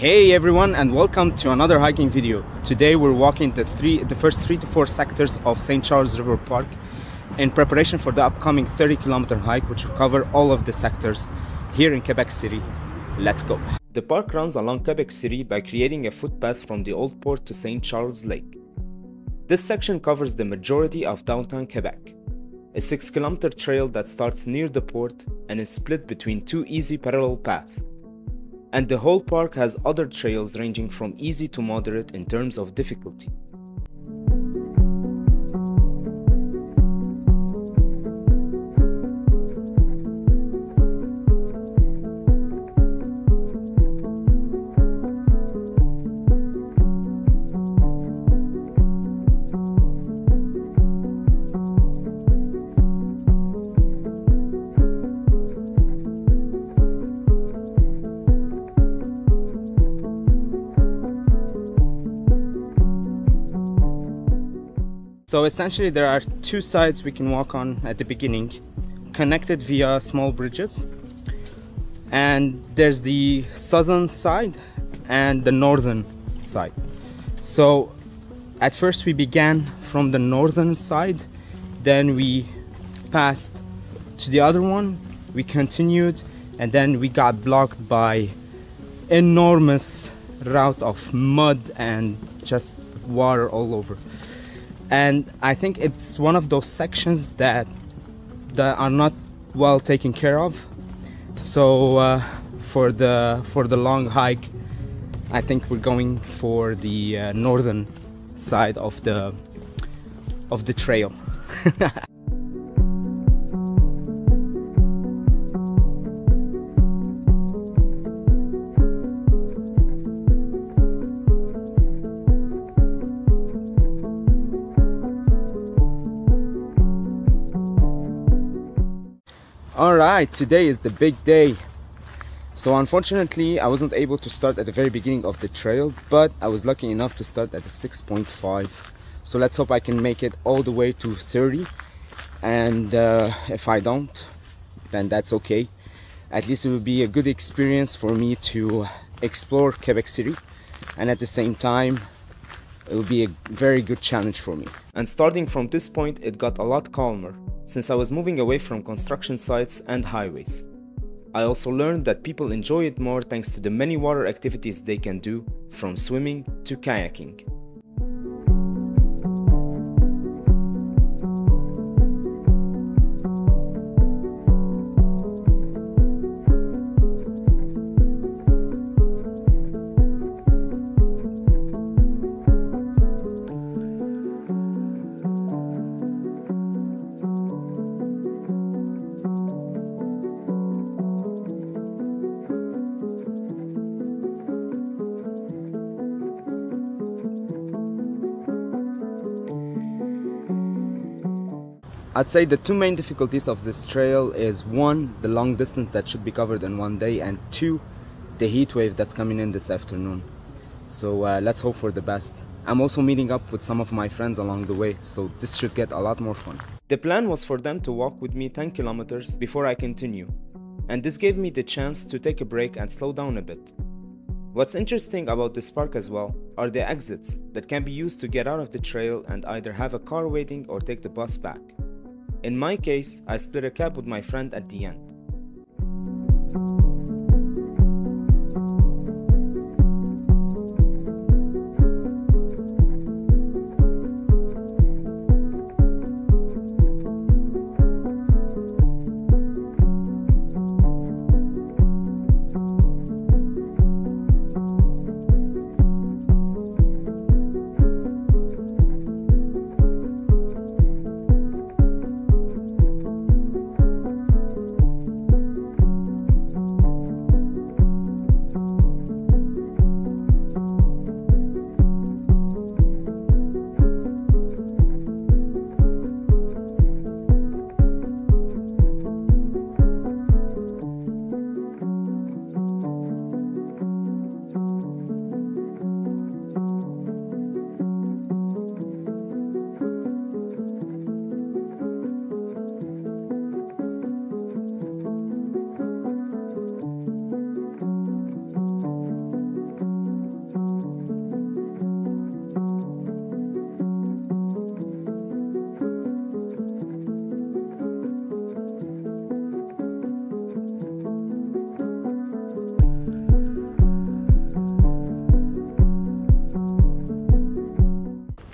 Hey everyone and welcome to another hiking video. Today we're walking the three the first 3 to 4 sectors of St. Charles River Park in preparation for the upcoming 30 kilometer hike which will cover all of the sectors here in Quebec City. Let's go. The park runs along Quebec City by creating a footpath from the old port to St. Charles Lake. This section covers the majority of downtown Quebec. A 6 kilometer trail that starts near the port and is split between two easy parallel paths and the whole park has other trails ranging from easy to moderate in terms of difficulty. So essentially there are two sides we can walk on at the beginning, connected via small bridges. And there's the southern side and the northern side. So at first we began from the northern side, then we passed to the other one, we continued, and then we got blocked by enormous route of mud and just water all over and I think it's one of those sections that that are not well taken care of. So uh, for the for the long hike, I think we're going for the uh, northern side of the of the trail. all right today is the big day. So unfortunately i wasn't able to start at the very beginning of the trail but i was lucky enough to start at the 6.5 so let's hope i can make it all the way to 30 and uh, if i don't then that's okay. At least it will be a good experience for me to explore quebec city. And at the same time it will be a very good challenge for me. And starting from this point it got a lot calmer since I was moving away from construction sites and highways. I also learned that people enjoy it more thanks to the many water activities they can do, from swimming to kayaking. I'd say the two main difficulties of this trail is one, the long distance that should be covered in one day, and two, the heat wave that's coming in this afternoon. So uh, let's hope for the best. I'm also meeting up with some of my friends along the way, so this should get a lot more fun. The plan was for them to walk with me 10 kilometers before I continue, and this gave me the chance to take a break and slow down a bit. What's interesting about this park as well are the exits that can be used to get out of the trail and either have a car waiting or take the bus back. In my case, I split a cab with my friend at the end.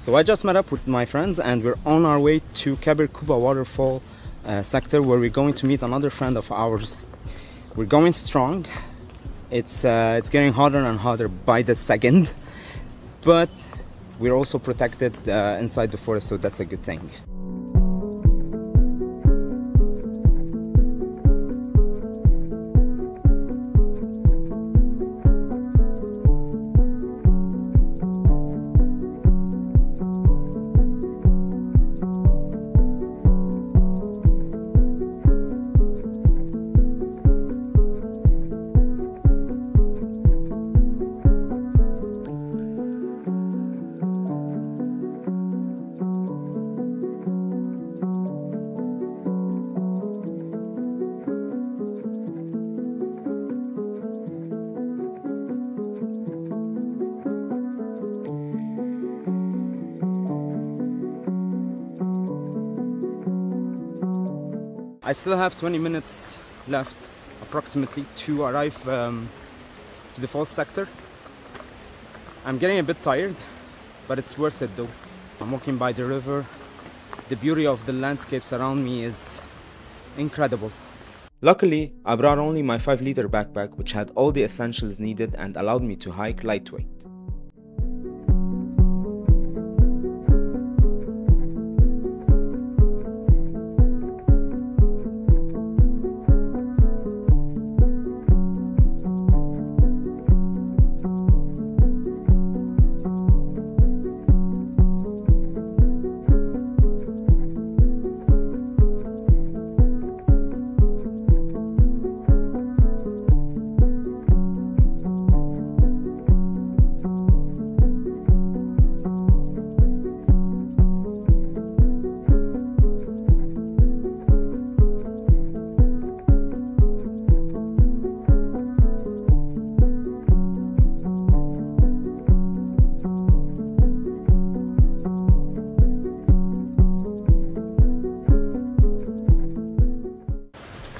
So I just met up with my friends and we're on our way to Kabir Kouba waterfall uh, sector where we're going to meet another friend of ours. We're going strong. It's uh, it's getting hotter and hotter by the second, but we're also protected uh, inside the forest, so that's a good thing. I still have 20 minutes left approximately to arrive um, to the falls sector. I'm getting a bit tired, but it's worth it though. I'm walking by the river. The beauty of the landscapes around me is incredible. Luckily, I brought only my 5 liter backpack which had all the essentials needed and allowed me to hike lightweight.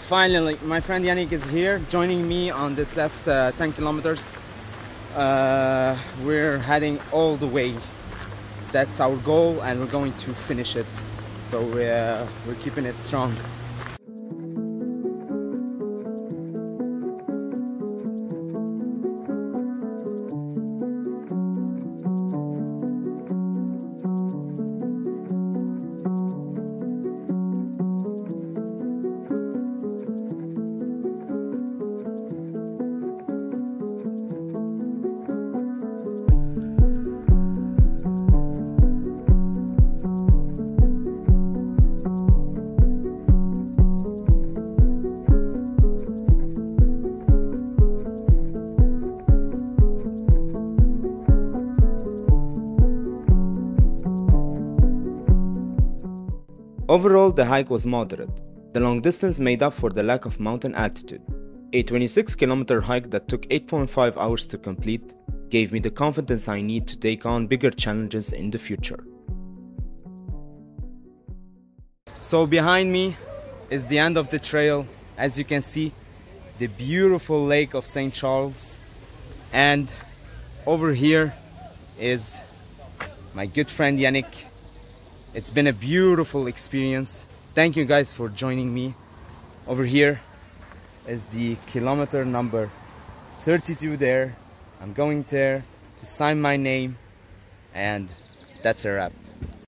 Finally, my friend Yannick is here joining me on this last uh, 10 kilometers. Uh, we're heading all the way. That's our goal and we're going to finish it. So uh, we're keeping it strong. Overall, the hike was moderate. The long distance made up for the lack of mountain altitude. A 26 kilometer hike that took 8.5 hours to complete gave me the confidence I need to take on bigger challenges in the future. So behind me is the end of the trail. As you can see, the beautiful lake of St. Charles. And over here is my good friend Yannick it's been a beautiful experience. Thank you guys for joining me. Over here is the kilometer number 32 there. I'm going there to sign my name and that's a wrap.